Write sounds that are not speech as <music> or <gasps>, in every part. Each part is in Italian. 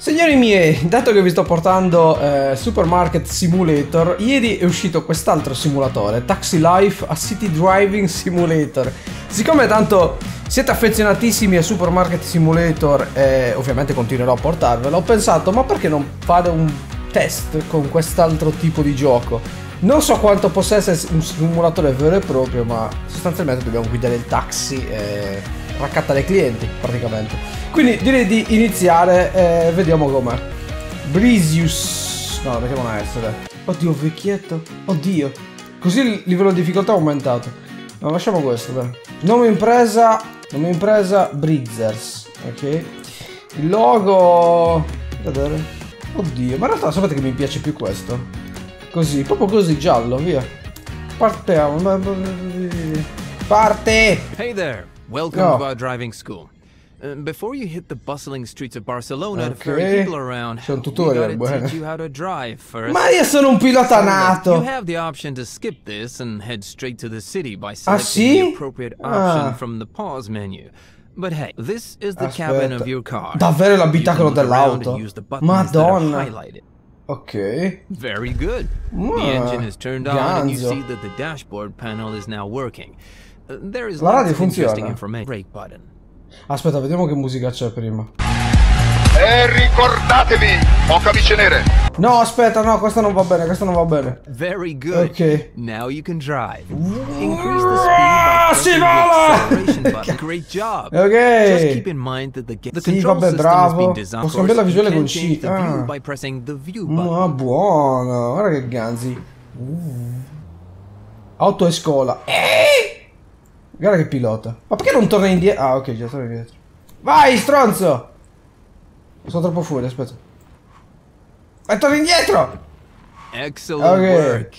Signori miei, dato che vi sto portando eh, Supermarket Simulator, ieri è uscito quest'altro simulatore, Taxi Life a City Driving Simulator. Siccome tanto siete affezionatissimi a Supermarket Simulator e ovviamente continuerò a portarvelo, ho pensato ma perché non fare un test con quest'altro tipo di gioco? Non so quanto possa essere un simulatore vero e proprio, ma sostanzialmente dobbiamo guidare il taxi e raccattare i clienti praticamente. Quindi direi di iniziare e vediamo com'è. Brisius. No, una S, dai. Oddio, vecchietto. Oddio. Così il livello di difficoltà è aumentato. No, lasciamo questo, dai. Nome impresa. Nome impresa Brizzers. Ok. Il logo. Vedere. Oddio, ma in realtà sapete che mi piace più questo. Così, proprio così, giallo, via. Partiamo. Parte! Hey there! Welcome Oh. to our driving school. Uh, before you hit the bustling streets of Barcelona to Ok. ferry people around, C'è un we gotta teach you how to drive first. Ma io sono un pilota nato! You have the option to skip this and head straight to the city by Ah, selecting sì? the appropriate option Ah. from the pause menu. But hey, this is the cabin of your car. Davvero l'abitacolo You can look around dell'auto? use the buttons that are Madonna. Ok. Very good. Ah, the engine is turned on and you see that the dashboard panel is now working. There is La radio funziona. information. Brake button. Aspetta, vediamo che musica c'è prima. E ricordatevi, ho camicie nere. No, aspetta, no, questo non va bene, questo non va bene. Very good. Ok. Now you can drive. Increase the speed by si pressing the vola! acceleration button. Great job. Ok. Just keep in mind that the, the Sì, vabbè, bravo. been designed. Posso cambiare la visuale you con can change C. the view Ah. by pressing the view button. Ma buono, guarda che ganzi. Uh. Auto e scola. Eh! Guarda che pilota. Ma perché non torna indietro? Ah, ok, già torna indietro. Vai, stronzo! Sono troppo fuori, aspetta. Vai, torna indietro! Excellent Ok. work.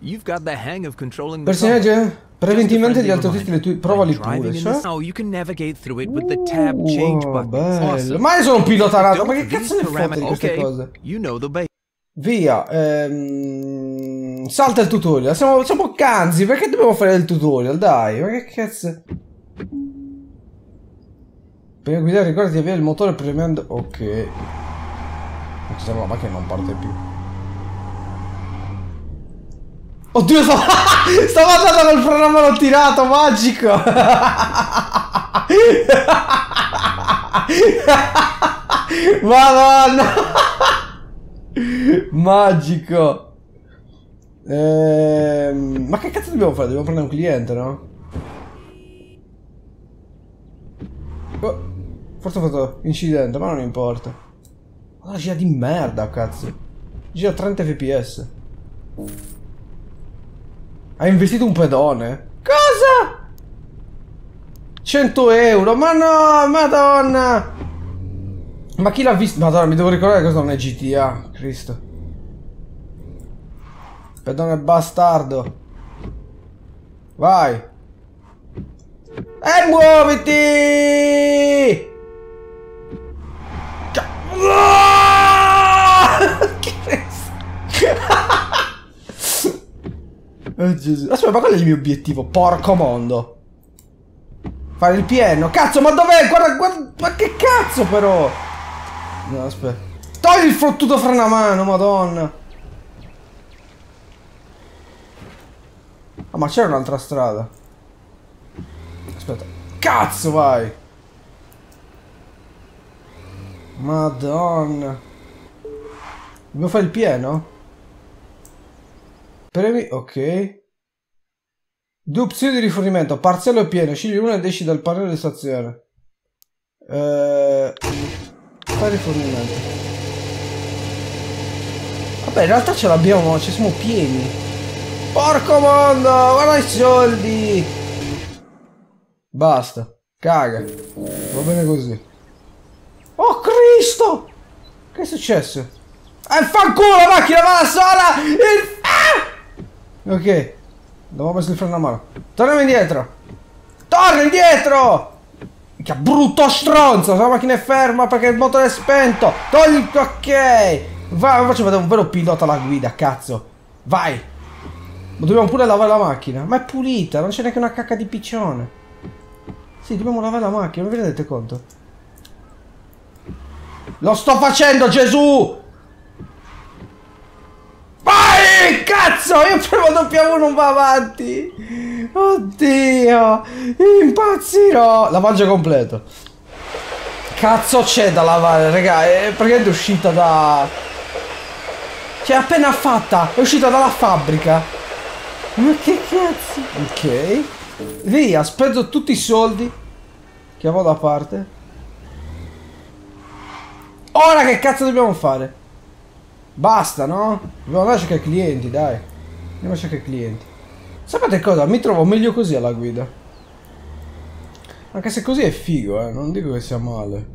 You've got the hang of controlling. Personaggio? Preventivamente gli a altri friendly titoli tu reminder, provali pure, cioè? snow, you can navigate through it with the tab change Wow, button. bello. Awesome. Ma io sono un pilota Don't ma che cazzo ne fotte di queste Okay, cose? You know the basics. Via, ehm, salta il tutorial. Siamo, siamo canzi, perché dobbiamo fare il tutorial? Dai, ma che cazzo? Per guidare ricorda di avere il motore premendo... Ok. Ma ci sembra la macchina non parte più. Oddio, stavo, <laughs> stavo andando col freno a mano tirato, magico! <laughs> Madonna! <laughs> Magico! Ehm, ma che cazzo dobbiamo fare? Dobbiamo prendere un cliente, no? Oh, forse ho fatto incidente, ma non importa. Ma gira di merda, cazzo. Gira a 30 fps. Ha investito un pedone? Cosa? 100 euro? Ma no, madonna! Ma chi l'ha visto? Madonna, mi devo ricordare che questo non è GTA. Cristo. Pedone bastardo. Vai. E muoviti! <laughs> Che Oh, <laughs> Gesù. Aspetta, ma qual è il mio obiettivo? Porco mondo. Fare il pieno. Cazzo, ma dov'è? Guarda, guarda. Ma che cazzo però? No, aspetta. Togli il fottuto freno a mano, madonna. Ma c'era un'altra strada. Aspetta. Cazzo, vai. Madonna. Dobbiamo fare il pieno? Premi... Ok. Due opzioni di rifornimento, parziale o pieno. Scegli una e esci dal pannello di stazione. Eh... Fai rifornimento. Vabbè, in realtà ce l'abbiamo, ci siamo pieni. Porco mondo, guarda i soldi. Basta, caga. Va bene così. Oh Cristo! Che è successo? Eh, fanculo la macchina, va da sola! Il... Ah! Ok. Ho messo il freno a mano. Torniamo indietro. Torna indietro! Che brutto stronzo! La macchina è ferma perché il motore è spento! Togli. Ok! Vai, faccio vedere un vero pilota alla guida, cazzo! Vai! Ma dobbiamo pure lavare la macchina. Ma è pulita, non c'è neanche una cacca di piccione. Sì, dobbiamo lavare la macchina, non vi rendete conto? Lo sto facendo, Gesù! Vai! Cazzo! Io premo W non va avanti! Oddio! Impazzirò! Lavaggio completo. Cazzo c'è da lavare, raga? È praticamente uscita da... Cioè, appena fatta! È uscita dalla fabbrica! Ma che cazzo? Ok. Via, spendo tutti i soldi. Che avevo da parte. Ora che cazzo dobbiamo fare? Basta, no? Dobbiamo andare a cercare clienti, dai. Andiamo a cercare clienti. Sapete cosa? Mi trovo meglio così alla guida. Anche se così è figo, eh. Non dico che sia male.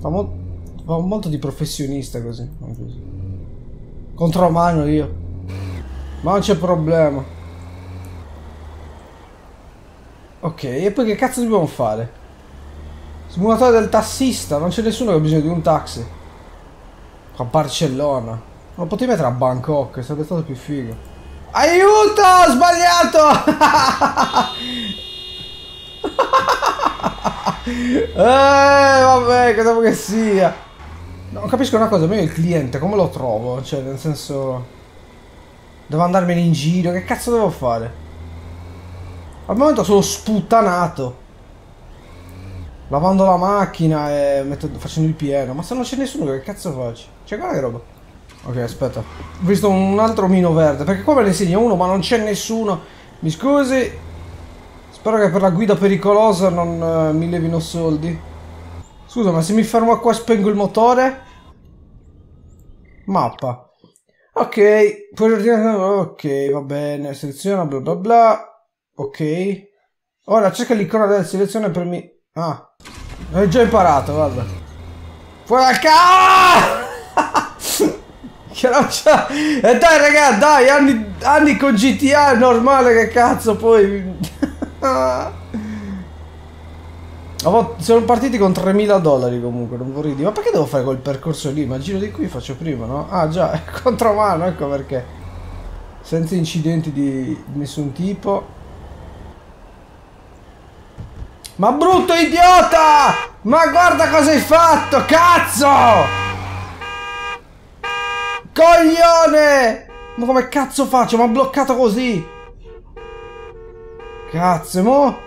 Fa, mo fa molto di professionista così. così. Contromano io. Ma non c'è problema. Ok, e poi che cazzo dobbiamo fare? Simulatore del tassista, non c'è nessuno che ha bisogno di un taxi. A Barcellona. Non potevi mettere a Bangkok, sarebbe stato più figo. Aiuto! Ho sbagliato! <laughs> eh, vabbè, cosa che sia? Non capisco una cosa, ma il cliente come lo trovo? Cioè, nel senso... Devo andarmene in giro, che cazzo devo fare? Al momento sono sputtanato. Lavando la macchina e mettendo, facendo il pieno. Ma se non c'è nessuno, che cazzo faccio? C'è guarda che roba. Ok, aspetta. Ho visto un altro mino verde. Perché qua me ne segna uno, ma non c'è nessuno. Mi scusi. Spero che per la guida pericolosa non uh, mi levino soldi. Scusa, ma se mi fermo qua spengo il motore? Mappa. Ok, puoi. Ok, va bene. Seleziona, bla bla bla. Ok. Ora cerca l'icona della selezione per mi... Ah. L'ho già imparato, guarda. Fuori dal ca... <laughs> che non c'è... E dai raga, dai, anni, anni con GTA normale che cazzo poi... <laughs> Siamo partiti con 3000 dollari comunque, non vorrei dire. Ma perché devo fare quel percorso lì? Ma giro di qui faccio prima, no? Ah già, <laughs> è contromano, ecco perché. Senza incidenti di nessun tipo. Ma brutto idiota! Ma guarda cosa hai fatto, cazzo! Coglione! Ma come cazzo faccio? Mi ha bloccato così! Cazzo, mo?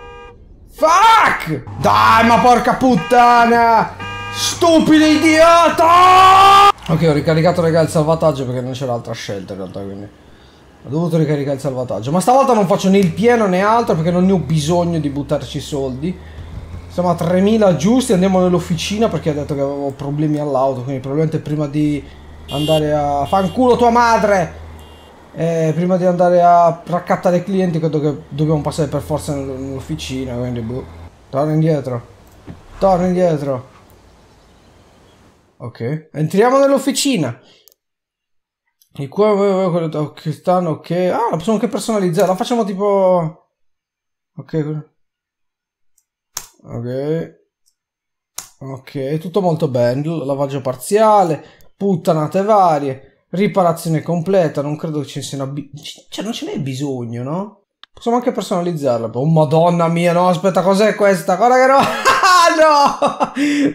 Fuck! Dai, ma porca puttana! Stupido idiota! Ok, ho ricaricato raga il salvataggio perché non c'era altra scelta in realtà, quindi... Ho dovuto ricaricare il salvataggio. Ma stavolta non faccio né il pieno né altro perché non ne ho bisogno di buttarci soldi. Siamo a 3000 giusti, andiamo nell'officina perché ha detto che avevo problemi all'auto, quindi probabilmente prima di andare a... Fanculo tua madre! Eh, prima di andare a raccattare i clienti credo che dobbiamo passare per forza nell'officina, quindi boh. Torna indietro. Torna indietro. Ok. Entriamo nell'officina. E qua quello che stanno, ok. Ah, la possiamo anche personalizzare. La facciamo tipo... Ok. Ok. Ok, tutto molto bene. Lavaggio parziale, puttanate varie, riparazione completa. Non credo che ci siano... Cioè, non ce n'è bisogno, no? Possiamo anche personalizzarla. Oh, madonna mia, no, aspetta, cos'è questa? Guarda che no!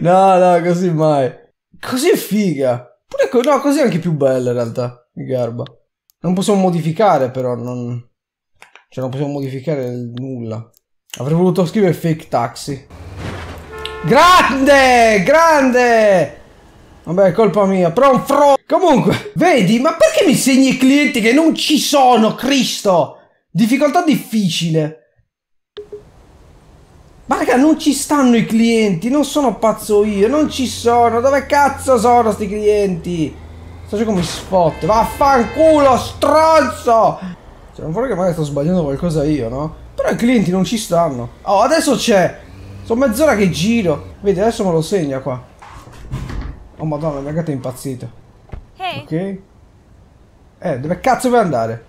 <laughs> no! No, no, così mai. Così è figa. Pure no, così è anche più bella in realtà. Di garba. Non possiamo modificare però, non... Cioè non possiamo modificare nulla. Avrei voluto scrivere fake taxi. Grande! Grande! Vabbè, colpa mia. Però un fro... Comunque, vedi? Ma perché mi segni i clienti che non ci sono, Cristo? Difficoltà difficile. Ma raga, non ci stanno i clienti, non sono pazzo io, non ci sono. Dove cazzo sono sti clienti? Sto giocando mi sfotte. Vaffanculo, stronzo! Cioè, non vorrei che magari sto sbagliando qualcosa io, no? Però i clienti non ci stanno. Oh, adesso c'è. Sono mezz'ora che giro. Vedi, adesso me lo segna qua. Oh madonna, la mia gatta è impazzita. Hey. Ok. Eh, dove cazzo vuoi andare?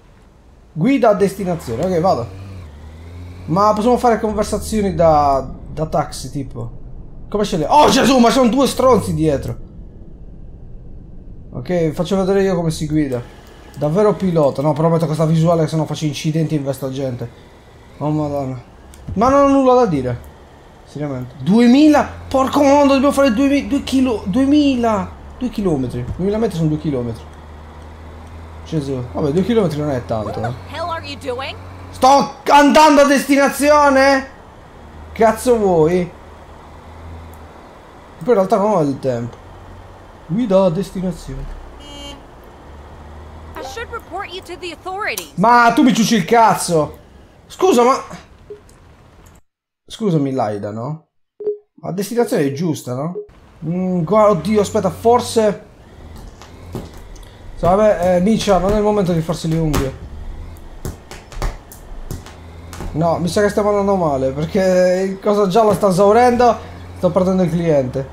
Guida a destinazione. Ok, vado. Ma possiamo fare conversazioni da, da taxi, tipo. Come ce le... Oh Gesù, ma sono due stronzi dietro. Ok, faccio vedere io come si guida. Davvero pilota. No, però metto questa visuale che se no faccio incidenti e investo gente. Oh madonna. Ma non ho nulla da dire. Seriamente. 2000? Porco mondo, dobbiamo fare 2000, 2 kilo, 2000, 2 chilometri. 2000 metri sono 2 chilometri. Gesù. Vabbè, 2 chilometri non è tanto. Eh. Sto andando a destinazione? Cazzo vuoi? Poi in realtà non ho il tempo. Guida a destinazione. Ma tu mi ciucci il cazzo! Scusa, ma... Scusami, Laida, no? La destinazione è giusta, no? Mm, guarda, oddio, aspetta, forse... So, vabbè, eh, Micia, non è il momento di farsi le unghie. No, mi sa che stiamo andando male, perché il cosa giallo sta esaurendo, sto perdendo il cliente.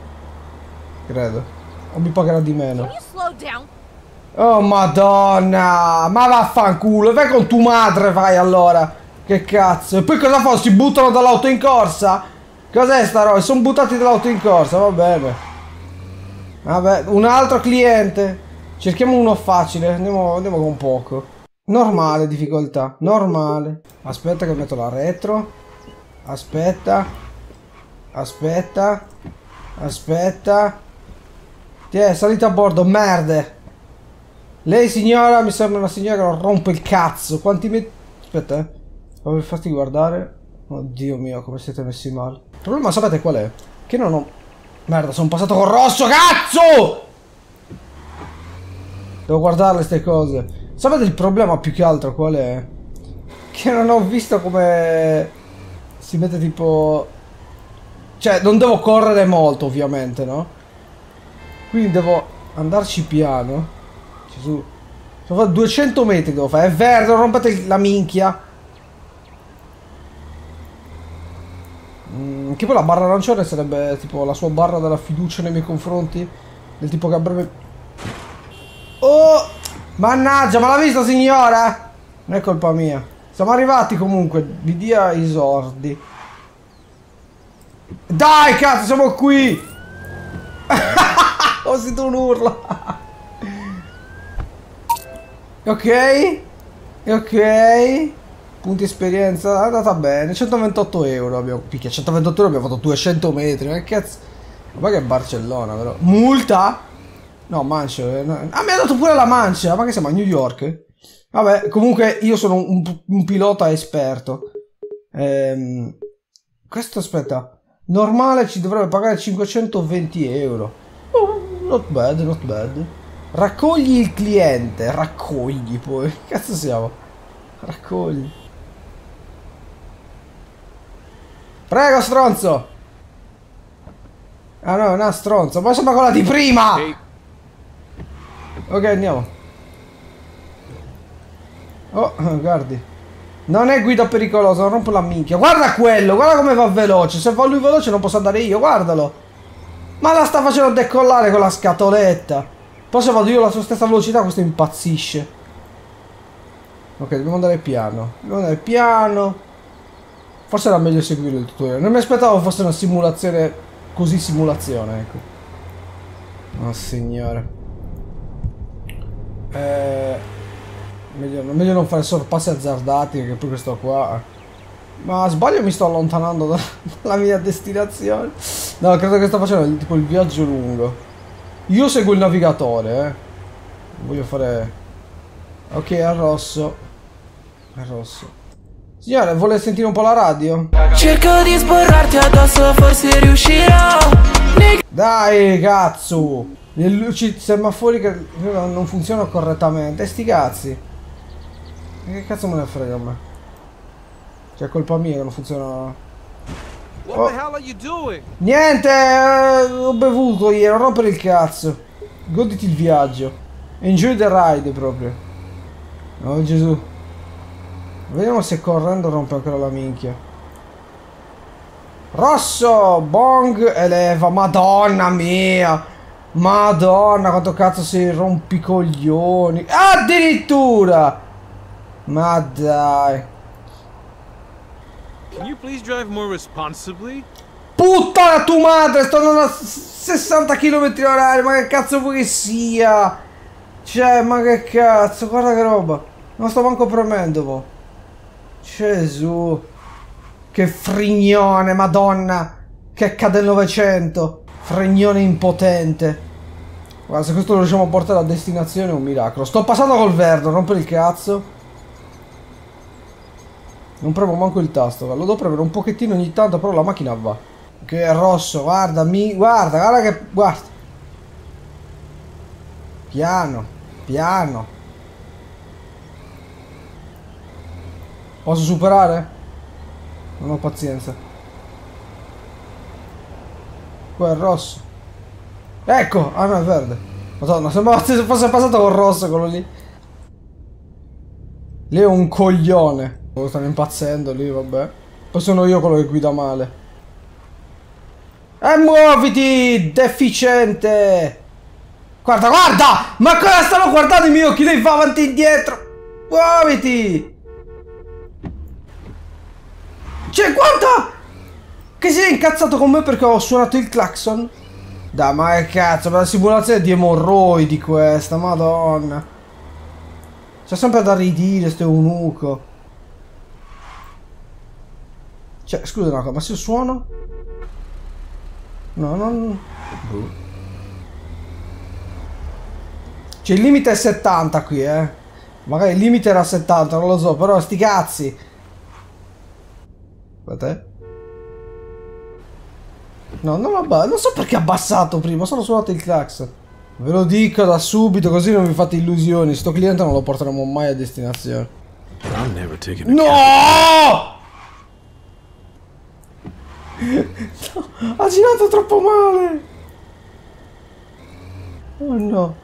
Credo. O mi pagherà di meno. Oh madonna, ma vaffanculo, vai con tua madre vai allora. Che cazzo, e poi cosa fa? Si buttano dall'auto in corsa? Cos'è sta roba? Sono buttati dall'auto in corsa, va bene. Vabbè, un altro cliente. Cerchiamo uno facile, andiamo, andiamo con poco. Normale difficoltà, normale. Aspetta che metto la retro. Aspetta. Aspetta. Aspetta. Tiè, salite a bordo, merde. Lei signora, mi sembra una signora che rompe il cazzo. Quanti metri... Aspetta, eh. Fammi farti guardare. Oddio mio, come siete messi male. Il problema sapete qual è? Che non ho... Merda, sono passato col rosso, cazzo! Devo guardarle queste cose. Sapete il problema più che altro qual è? Che non ho visto come... Si mette tipo... Cioè, non devo correre molto, ovviamente, no? Quindi devo andarci piano. Gesù. Devo fare 200 metri devo fare. È verde, non rompete la minchia. Poi la barra arancione sarebbe tipo la sua barra della fiducia nei miei confronti. Del tipo che avrebbe... Oh! Mannaggia, ma l'ha vista signora? Non è colpa mia. Siamo arrivati comunque. Vi dia i sordi. Dai, cazzo, siamo qui! <laughs> Ho sentito un urlo. ok. Ok. Punti esperienza. È andata bene. 128 euro abbiamo. Picchia, 128 euro abbiamo fatto 200 metri. Ma che cazzo. Ma che è Barcellona, però. Multa? No, mancia. eh, no. Ah, mi ha dato pure la mancia. Ma che siamo a New York? Vabbè, comunque io sono un, un pilota esperto. Ehm, questo aspetta. Normale ci dovrebbe pagare 520 euro. Oh, not bad, not bad. Raccogli il cliente. Raccogli poi. <laughs> Che cazzo siamo? Raccogli. Prego, stronzo. Ah no, è una stronzo. Ma sembra quella di prima. Ok, andiamo. Oh, guardi. Non è guida pericolosa, non rompo la minchia. Guarda quello, guarda come va veloce. Se va lui veloce non posso andare io, guardalo. Ma la sta facendo decollare con la scatoletta. Poi se vado io alla sua stessa velocità questo impazzisce. Ok, dobbiamo andare piano. Dobbiamo andare piano. Forse era meglio seguire il tutorial. Non mi aspettavo fosse una simulazione così simulazione, ecco. Oh signore. Eh, meglio, meglio non fare sorpassi azzardati perché poi questo qua... Ma sbaglio mi sto allontanando da- dalla mia destinazione. No, credo che sto facendo il- tipo il viaggio lungo. Io seguo il navigatore, eh. Voglio fare... Ok, è rosso. È rosso. Signore, vuole sentire un po' la radio? Cerco di sborrarti addosso, forse riuscirò. Dai, cazzo! Le luci semafori che non funzionano correttamente. E sti cazzi. Che cazzo me ne frega a me? Cioè, è colpa mia che non funziona. what Oh. the hell are you doing? Niente, eh, ho bevuto ieri, non rompere il cazzo. Goditi il viaggio. Enjoy the ride proprio. Oh Gesù. Vediamo se correndo rompe ancora la minchia. Rosso, bong, eleva, madonna mia. Madonna, quanto cazzo sei rompicoglioni. Addirittura. Ma dai. Can you please drive more responsibly? Puttana tu madre, sto andando a s- 60 km orari, ma che cazzo vuoi che sia? Cioè, ma che cazzo, guarda che roba. Non sto manco premendo, po'. Gesù. Che frignone, madonna. checca del Novecento. Fregnone impotente. Guarda, se questo lo riusciamo a portare a destinazione è un miracolo. Sto passando col verde, rompere il cazzo. Non premo manco il tasto, lo devo premere un pochettino ogni tanto, però la macchina va. Che è rosso, guarda, mi, guarda, guarda che, guarda. Piano, piano. Posso superare? Non ho pazienza. Qua è rosso. Ecco! Ah no, è verde. Madonna, sembrava se fosse passato col rosso quello lì. Lei è un coglione. Stanno impazzendo lì, vabbè. Poi sono io quello che guida male. E muoviti, deficiente! Guarda, guarda! Ma cosa stanno guardando i miei occhi? Lei va avanti e indietro! Muoviti! Cioè, guarda! Che si è incazzato con me perché ho suonato il clacson? Dai, ma che cazzo, ma la simulazione di emorroidi questa, madonna. C'è sempre da ridire, sto eunuco. Cioè, scusa una cosa, ma se suono? No, non... Cioè, il limite è 70 qui, eh. Magari il limite era 70, non lo so, però sti cazzi. Aspetta, No, non, abba- non so perché ha abbassato prima, sono suonato il clacson. Ve lo dico da subito, così non vi fate illusioni. Sto cliente non lo porteremo mai a destinazione. No! no! <laughs> Ha girato troppo male! Oh no.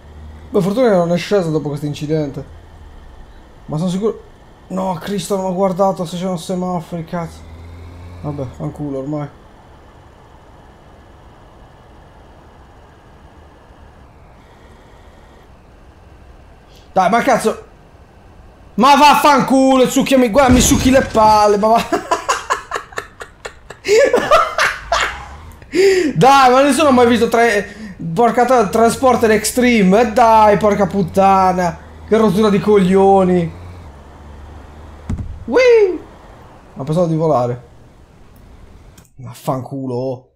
Beh, fortuna che non è sceso dopo questo incidente. Ma sono sicuro... No, Cristo, non ho guardato se c'erano semafori, cazzo. Vabbè, fanculo ormai. Dai, ma cazzo... Ma vaffanculo, succhiami... Guarda, mi succhi le palle, ma va... <laughs> Dai, ma nessuno ha mai visto tre... Porca Transporter Extreme. E dai, porca puttana. Che rottura di coglioni. Whee! Ma pensavo di volare. Vaffanculo.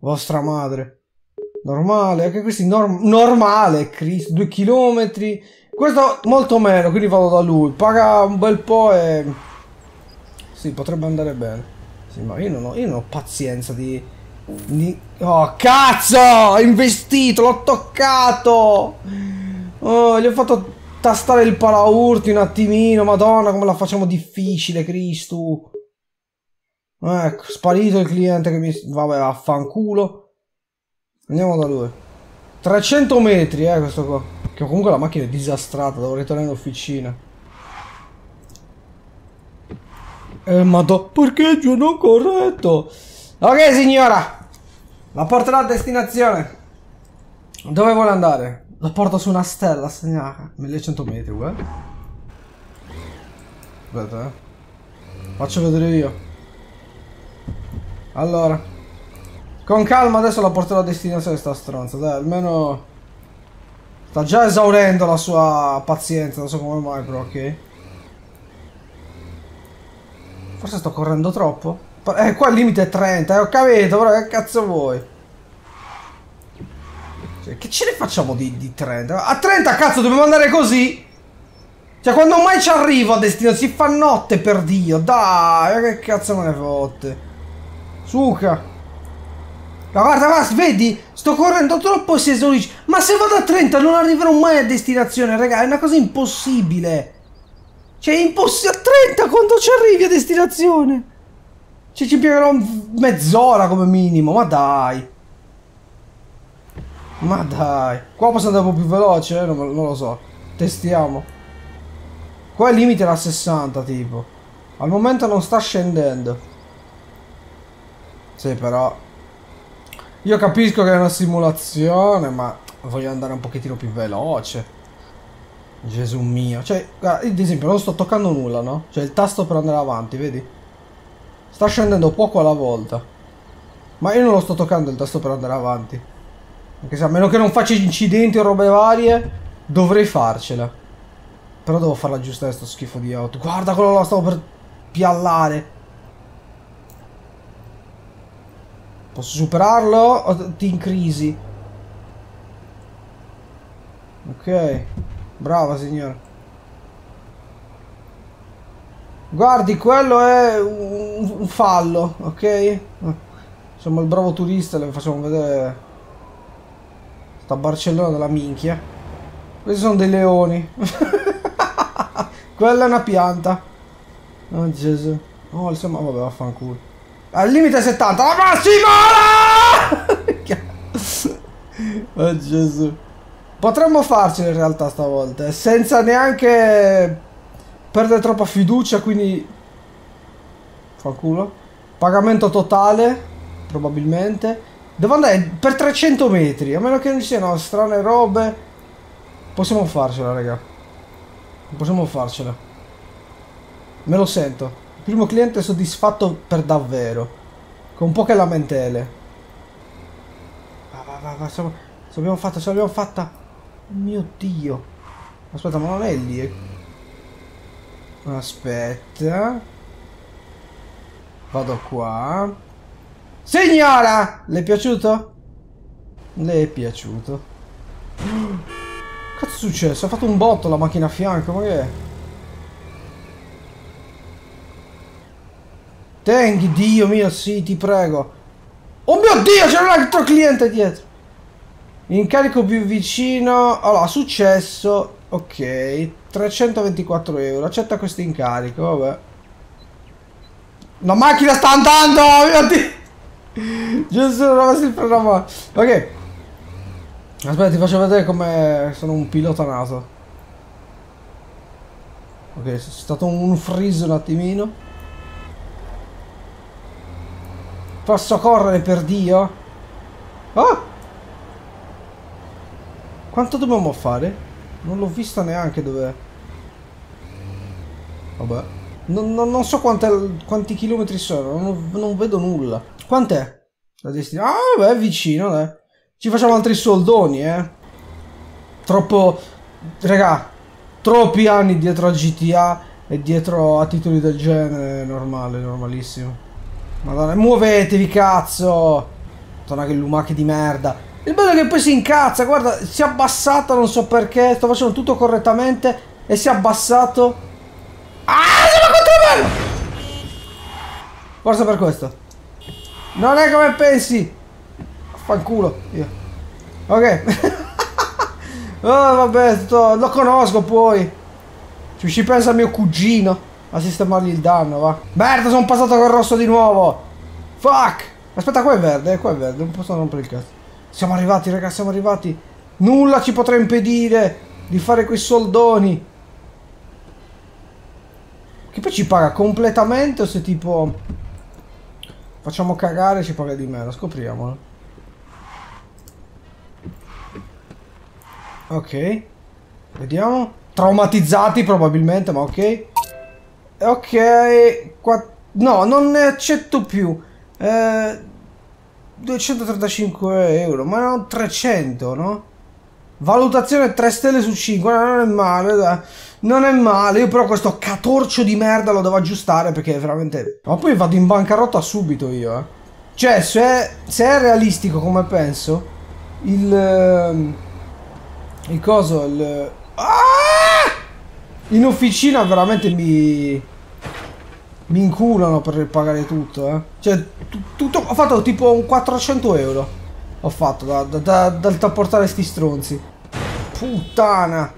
Vostra madre. Normale, anche questi norm normale, Cristo, due chilometri. Questo molto meno, quindi vado da lui. Paga un bel po' e... Sì, potrebbe andare bene. Sì, ma io non ho, io non ho pazienza di... di... Oh, cazzo! Ho investito, l'ho toccato! Oh, gli ho fatto tastare il paraurti un attimino. Madonna, come la facciamo difficile, Cristo. Ecco, sparito il cliente che mi... Vabbè, affanculo. Andiamo da lui. 300 metri, eh, questo qua. Che comunque la macchina è disastrata, devo ritornare in officina. Eh, ma do... Parcheggio non corretto. Ok, signora. La porterò a destinazione. Dove vuole andare? La porto su una stella, signora. 1100 metri, guarda. Aspetta, eh. Faccio vedere io. Allora. Con calma adesso la porterò a destinazione sta stronza, dai, almeno... Sta già esaurendo la sua pazienza, non so come mai però, ok? Forse sto correndo troppo? Eh, qua il limite è 30, eh, ho capito, però che cazzo vuoi? Cioè, che ce ne facciamo di, di 30? A 30 cazzo dobbiamo andare così? Cioè, quando mai ci arrivo a destinazione? Si fa notte per Dio, dai, che cazzo me ne fotte? Suca. Ma guarda, guarda, vedi? Sto correndo troppo e si esaurisce. Ma se vado a 30 non arriverò mai a destinazione, raga. È una cosa impossibile. Cioè, impossibile. A 30 quando ci arrivi a destinazione. Cioè, ci impiegherò mezz'ora come minimo. Ma dai. Ma dai. Qua posso andare un po' più veloce? Eh? Non, non lo so. Testiamo. Qua il limite era 60, tipo. Al momento non sta scendendo. Sì, però... Io capisco che è una simulazione, ma voglio andare un pochettino più veloce. Gesù mio. Cioè, ad esempio, non sto toccando nulla, no? Cioè, il tasto per andare avanti, vedi? Sta scendendo poco alla volta. Ma io non lo sto toccando il tasto per andare avanti. Anche se a meno che non faccia incidenti o robe varie, dovrei farcela. Però devo farla aggiustare sto schifo di auto. Guarda quello là, stavo per piallare. Posso superarlo o ti in crisi? Ok. Brava signora. Guardi, quello è un, un fallo, ok? Siamo il bravo turista, le facciamo vedere sta Barcellona della minchia. Questi sono dei leoni. <laughs> Quella è una pianta. Oh Gesù. Oh, insomma, vabbè, vaffanculo. Al limite 70, la massima! <laughs> oh Gesù. Potremmo farcela in realtà stavolta, eh, senza neanche perdere troppa fiducia, quindi... Fanculo. Pagamento totale, probabilmente. Devo andare per 300 metri, a meno che non ci siano strane robe. Possiamo farcela, raga. Possiamo farcela. Me lo sento. Primo cliente soddisfatto per davvero. Con poche lamentele. Va, va, va, va. Ce l'abbiamo fatta, ce l'abbiamo fatta. Mio Dio. Aspetta, ma non è lì. Aspetta. Vado qua. Signora! Le è piaciuto? Le è piaciuto. <gasps> Cazzo è successo? Ha fatto un botto la macchina a fianco, ma che è? Tenghi, Dio mio, sì, ti prego. Oh mio Dio, c'è un altro cliente dietro. Incarico più vicino. Allora, successo. Ok. 324 euro. Accetta questo incarico, vabbè. La macchina sta andando! Mio Dio! Gesù, non avessi il programma. Ok. Aspetta, ti faccio vedere come sono un pilota nato. Ok, c'è stato un freeze un attimino. Posso correre per Dio? Oh! Quanto dobbiamo fare? Non l'ho vista neanche dove... Vabbè. Non, non- non so quante- quanti chilometri sono, non, non vedo nulla. Quant'è? La destinazione? Ah, vabbè, è vicino, dai. Ci facciamo altri soldoni, eh. Troppo... Raga, troppi anni dietro a GTA e dietro a titoli del genere, normale, normalissimo. Madonna, muovetevi, cazzo! Madonna, che lumache di merda. Il bello è che poi si incazza, guarda, si è abbassato, non so perché, sto facendo tutto correttamente e si è abbassato. Ah, siamo contro me! Forse per questo. Non è come pensi. Fanculo, io. Ok. oh, <laughs> vabbè, sto- lo conosco poi. Ci pensa mio cugino a sistemargli il danno, va. Merda, sono passato col rosso di nuovo. Fuck. Aspetta, qua è verde, eh, qua è verde, non posso rompere il cazzo. Siamo arrivati, ragazzi, siamo arrivati. Nulla ci potrà impedire di fare quei soldoni. Che poi ci paga completamente o se tipo... Facciamo cagare ci paga di meno, scopriamolo. Ok. Vediamo. Traumatizzati probabilmente, ma ok. Ok. Qua... No, non ne accetto più. Eh, 235 euro, ma non 300, no? Valutazione 3 stelle su 5, non è male, dai. Non è male, io però questo catorcio di merda lo devo aggiustare perché veramente... Ma poi vado in bancarotta subito io, eh. Cioè, se è, se è realistico come penso, il... ehm, Il coso, il... Ah! In officina veramente mi... Mi inculano per pagare tutto, eh. Cioè, tu- tutto... Ho fatto tipo un 400 euro. Ho fatto da, da, da- dal trasportare sti stronzi. Puttana.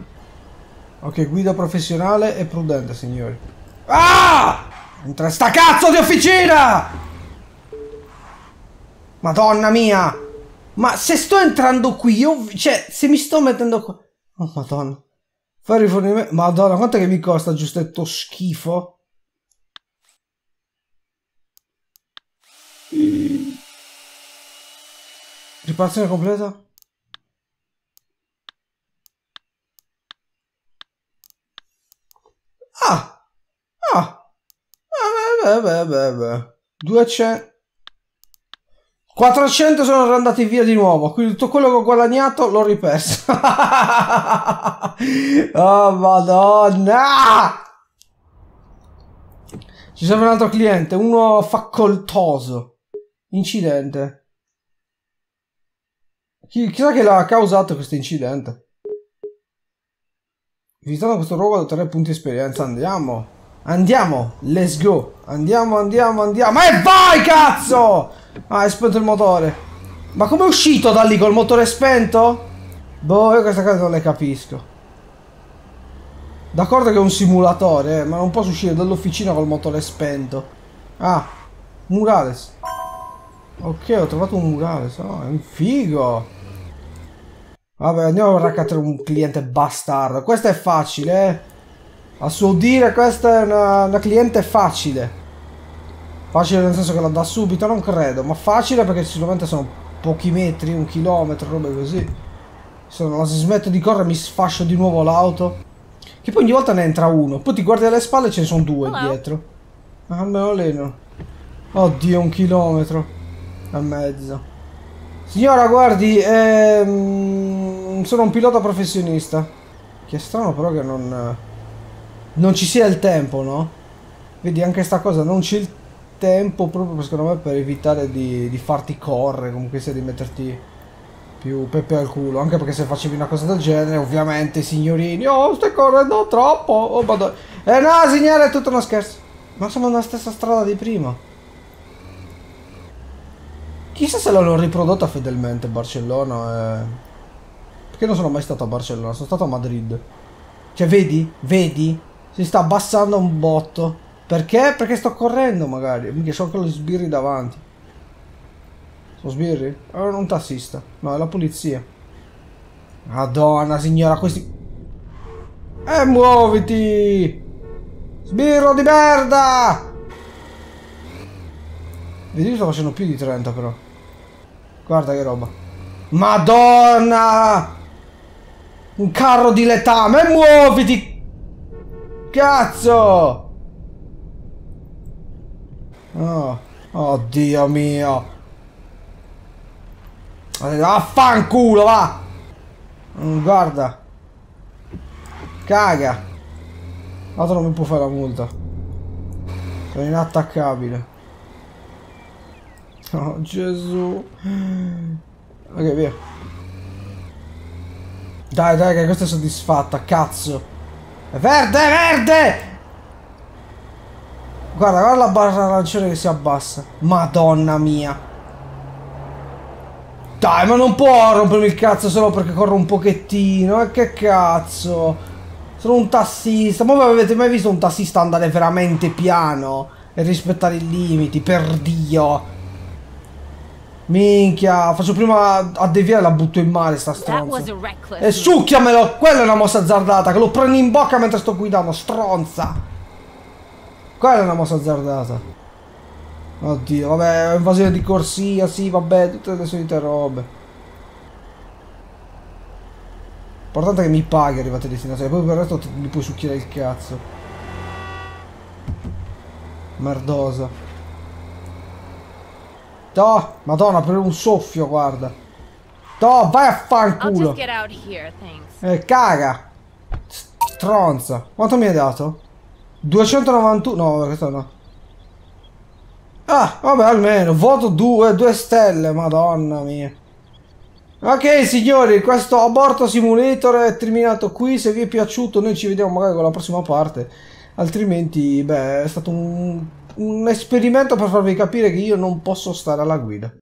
Ok, guida professionale e prudente, signori. Ah! Entra sta cazzo di officina! Madonna mia! Ma se sto entrando qui, io... Cioè, se mi sto mettendo qua... Oh, madonna. Fare rifornimento... Madonna, quanto che mi costa giustetto schifo? Riparazione completa? Ah! Ah! Beh, beh, beh, beh. 200... 400 sono andati via di nuovo, quindi tutto quello che ho guadagnato l'ho riperso. <laughs> oh, madonna! Ci serve un altro cliente, uno facoltoso. Incidente. Chi, chissà che l'ha causato questo incidente. Visitando questo luogo da 3 punti esperienza. Andiamo. Andiamo. Let's go. Andiamo, andiamo, andiamo. E vai, cazzo! Ah, è spento il motore. Ma come è uscito da lì col motore spento? Boh, io questa cosa non le capisco. D'accordo che è un simulatore, eh, ma non posso uscire dall'officina col motore spento. Ah, murales. Ok, ho trovato un murales. Oh, è un figo. Vabbè, andiamo a raccattare un cliente bastardo. Questo è facile, eh. A suo dire, questa è una, una cliente facile. Facile nel senso che la dà subito, non credo. Ma facile perché sicuramente sono pochi metri, un chilometro, robe così. Se non si smette di correre mi sfascio di nuovo l'auto. Che poi ogni volta ne entra uno. Poi ti guardi alle spalle e ce ne sono due Hello. dietro. Ah, almeno lei no. Oddio, un chilometro. E mezzo. Signora, guardi, ehm, sono un pilota professionista. Che strano però che non... Non ci sia il tempo, no? Vedi, anche sta cosa, non c'è il tempo proprio per, secondo me per evitare di, di farti correre, comunque sia di metterti più pepe al culo. Anche perché se facevi una cosa del genere, ovviamente signorini, oh, stai correndo troppo, oh, madonna. Eh no, signore, è tutto uno scherzo. Ma siamo nella stessa strada di prima. Chissà se l'hanno riprodotta fedelmente Barcellona. Eh... Perché non sono mai stato a Barcellona, sono stato a Madrid. Cioè, vedi? Vedi? Si sta abbassando un botto. Perché? Perché sto correndo magari. Mica sono gli sbirri davanti. Sono sbirri? Erano un tassista. No, è la polizia. Madonna, signora, questi... Eh, muoviti! Sbirro di merda! Vedi, sto facendo più di 30 però. Guarda che roba. Madonna! Un carro di letame, muoviti! Cazzo! Oh, oddio mio! Affanculo, va! Mm, Guarda! Caga! L'altro non mi può fare la multa. Sono inattaccabile. Oh Gesù. Ok, via. Dai, dai, che questa è soddisfatta, cazzo. Verde, verde! Guarda, guarda la barra arancione che si abbassa. Madonna mia. Dai, ma non può rompermi il cazzo solo perché corro un pochettino. E che cazzo? Sono un tassista. Ma voi avete mai visto un tassista andare veramente piano e rispettare i limiti? Per Dio. Minchia, faccio prima a deviare e la butto in mare sta stronza. E succhiamelo! Quella è una mossa azzardata, che lo prendi in bocca mentre sto guidando, stronza! Quella è una mossa azzardata. Oddio, vabbè, invasione di corsia, sì, vabbè, tutte le solite robe. L'importante è che mi paghi arrivate a destinazione, poi per il resto mi puoi succhiare il cazzo. Merdosa. Toh, madonna, per un soffio, guarda. Toh, vai a fanculo. Eh, caga. Stronza. Quanto mi hai dato? 291. No, questo no. Ah, vabbè, almeno. Voto 2, 2 stelle. Madonna mia. Ok, signori, questo aborto simulator è terminato qui. Se vi è piaciuto, noi ci vediamo magari con la prossima parte. Altrimenti, beh, è stato un, un esperimento per farvi capire che io non posso stare alla guida.